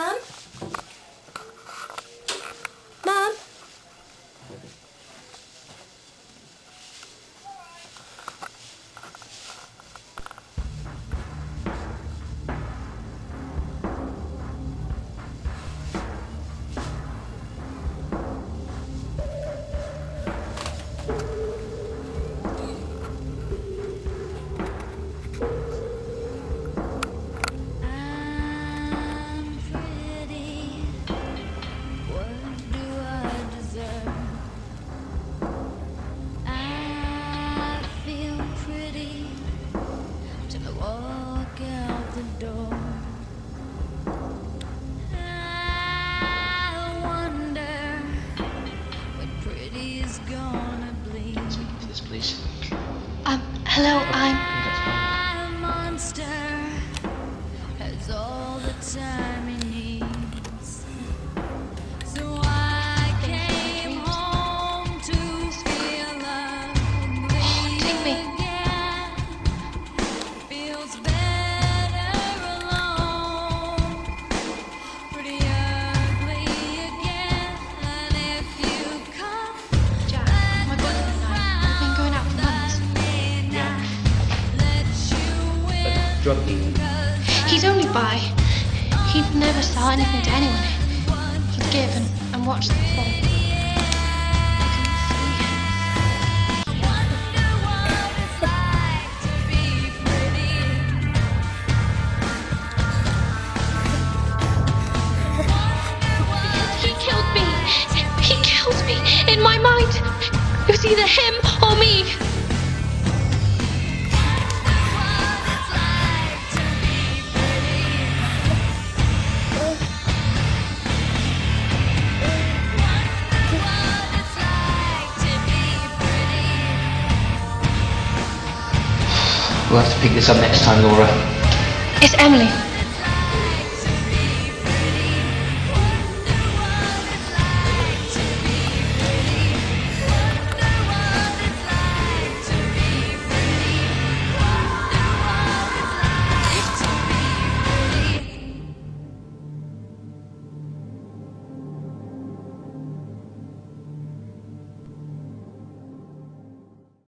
Mum? Um, hello, I'm. Drug dealing. He's only bi. He'd never sell anything to anyone. He'd give and, and watch them fall. You can see. He killed me. He killed me. In my mind, it was either him or me. We'll have to pick this up next time, Laura. It's Emily.